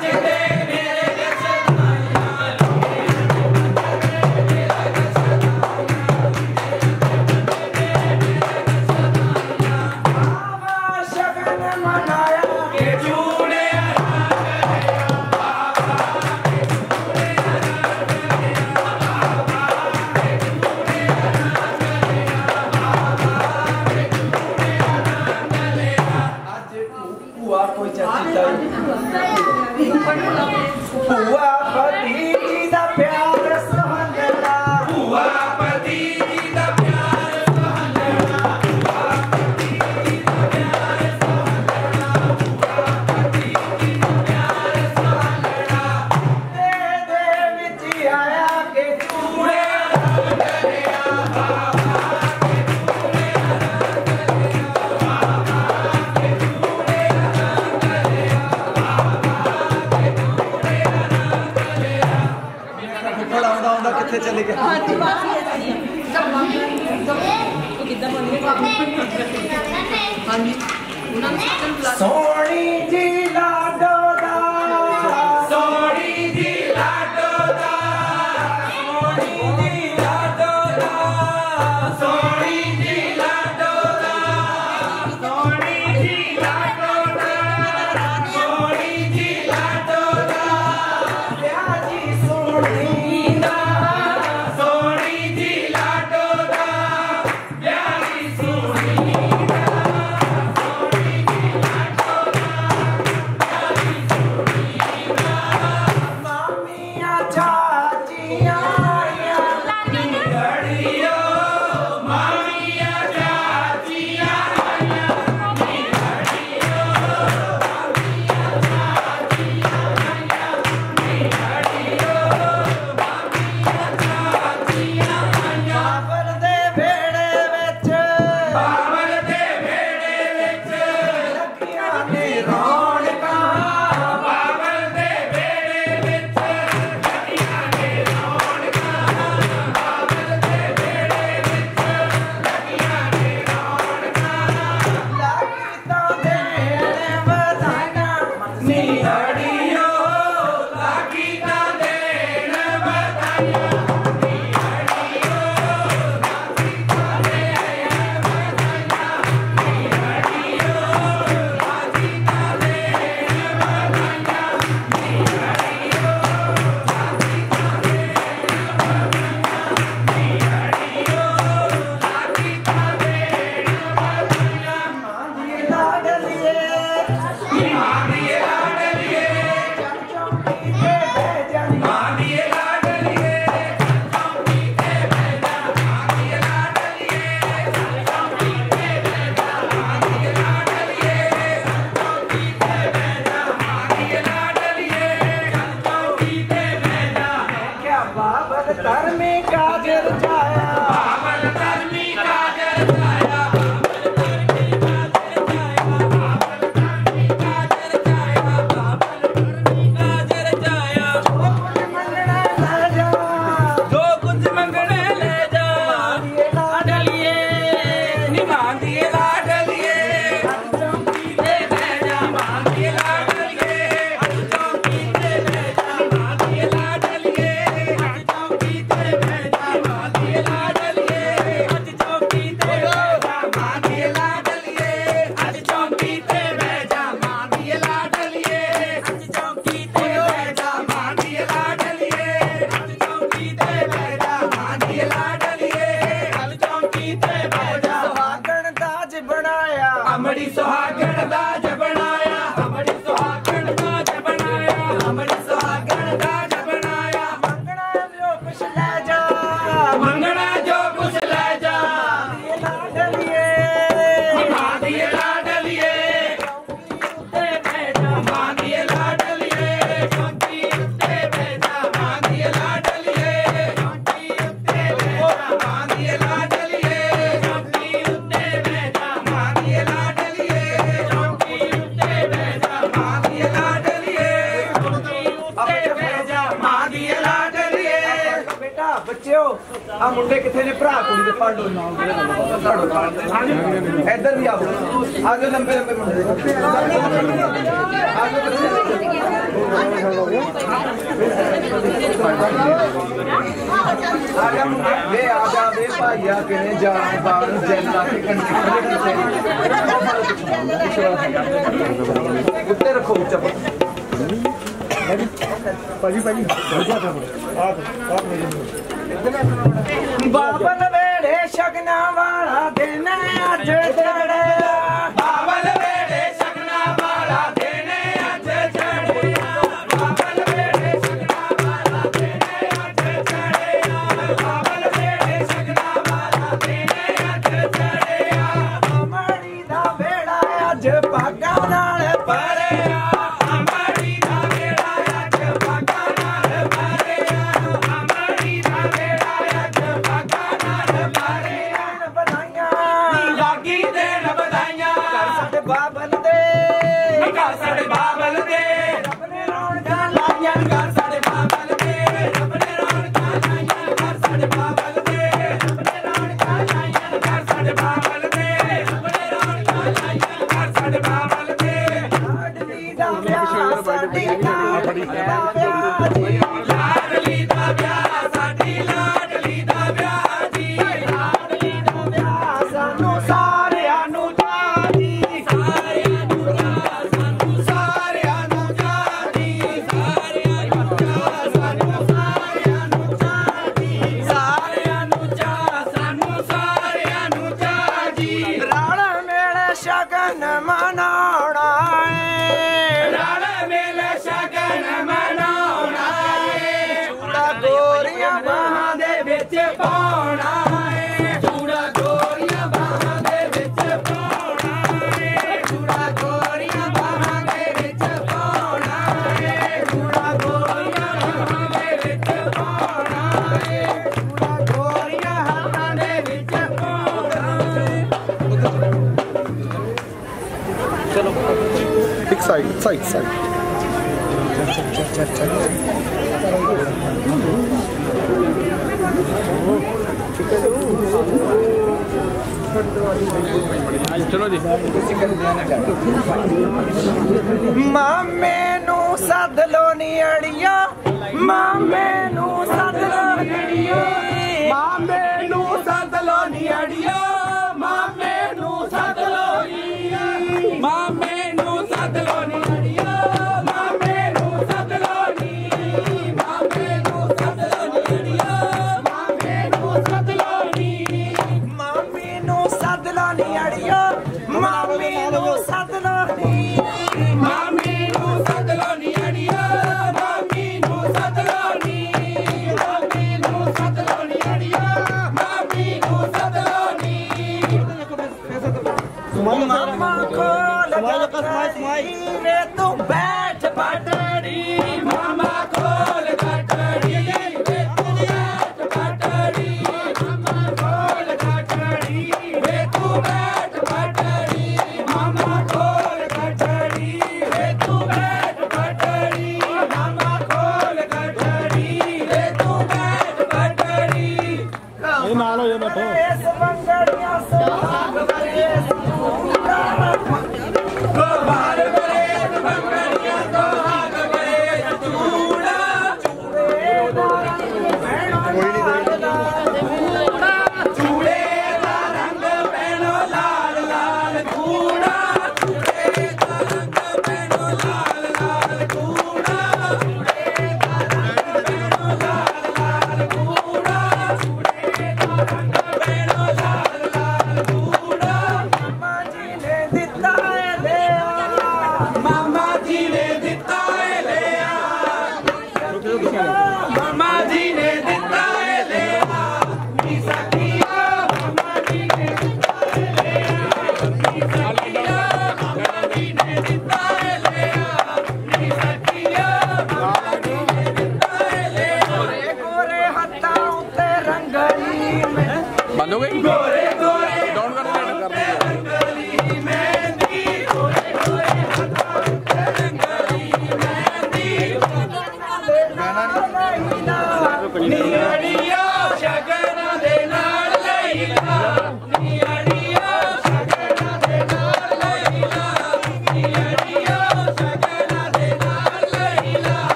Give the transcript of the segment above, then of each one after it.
Gracias. ਮੁੰਡੇ ਕਿੱਥੇ ਨੇ ਭਰਾ ਕੁੜੀ ਦੇ ਪੜ ਲੋ ਨਾਮ ਹਾਂਜੀ ਇੱਧਰ ਵੀ ਆਓ ਆਜੋ ਲੰਬੇ ਲੰਬੇ ਮੁੰਡੇ ਆਜਾ ਮੁੰਡੇ ਵੇ ਆਜਾ ਵੇ ਭਾਈਆ ਕਿਨੇ ਜਾਣ ਬਾਹਰ ਜੈਲਾ ਕੇ ਕੰਟਰੀ ਉੱਤੇ ਰੱਖੋ ਚੱਪਲ ਭਾਜੀ ਭਾਜੀ ਆ ਆ ਬਾਬਨ ਵੇੜੇ ਸ਼ਗਨਾ ਵਾਲਾ ਦਿਨ ਅੱਜ ਤੇਰਾ side, side, side. ਚਲੋ ਜੀ ਮਾਮੇ ਨੂੰ ਸੱਦ ਲੋ ਨੀ ਅੜੀਆ ਮਾਮੇ ਨੂੰ ਸੱਦ ਲੋ ਮਾਮੇ ਨੂੰ ਸੱਦ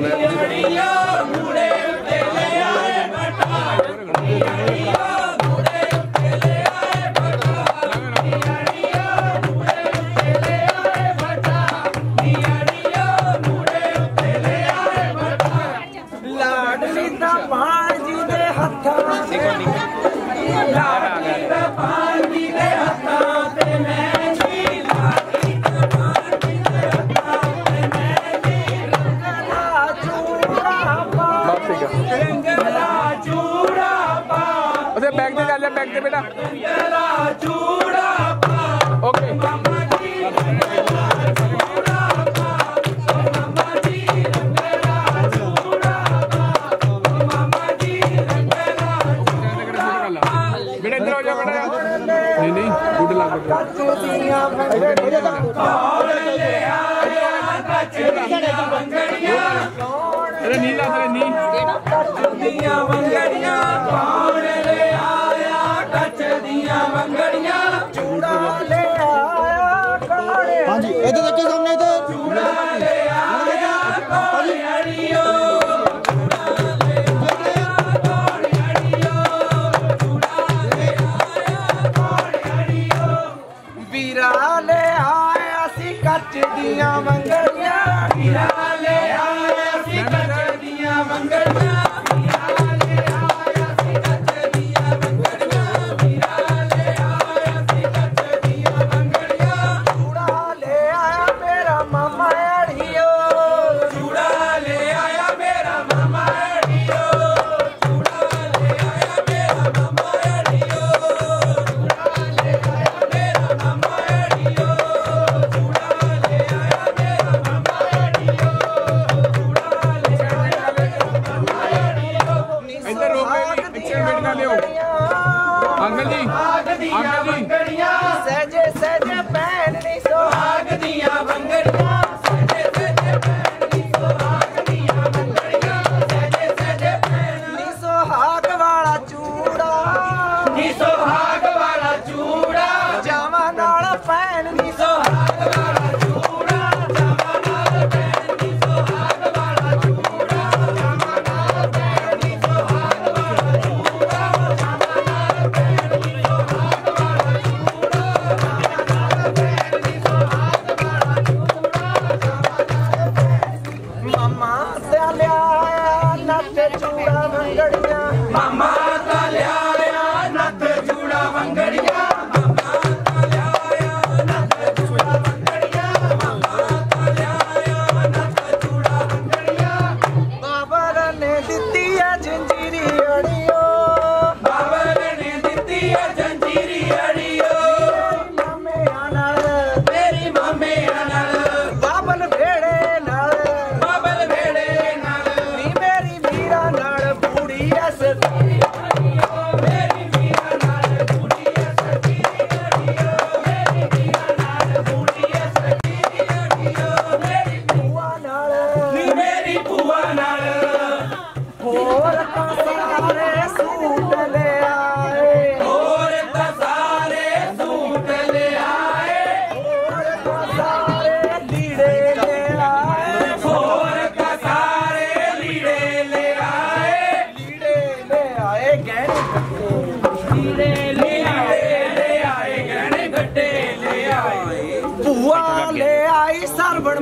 Hallelujah. ¿verdad?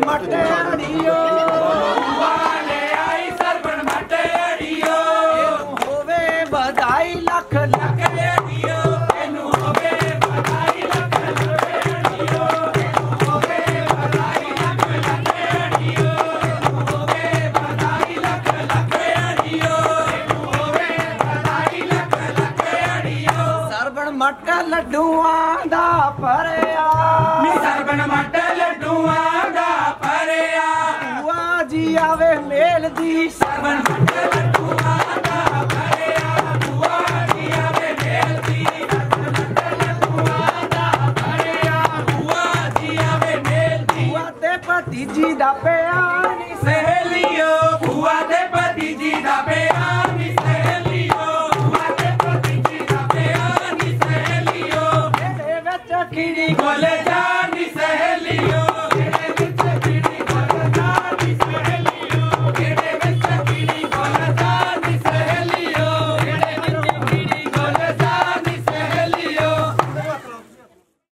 ਮਟੇ ਅੜੀਓ Seven.